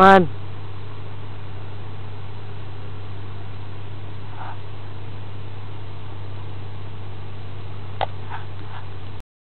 Fun.